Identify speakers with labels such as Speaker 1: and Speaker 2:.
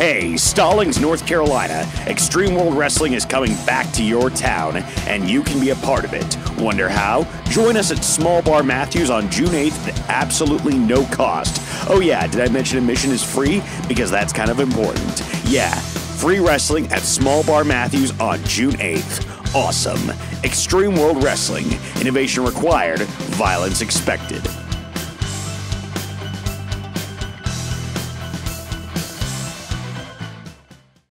Speaker 1: Hey, Stallings, North Carolina, Xtreme World Wrestling is coming back to your town, and you can be a part of it. Wonder how? Join us at Small Bar Matthews on June 8th at absolutely no cost. Oh, yeah, did I mention admission is free? Because that's kind of important. Yeah, free wrestling at Small Bar Matthews on June 8th. Awesome. Xtreme World Wrestling. Innovation required, violence expected.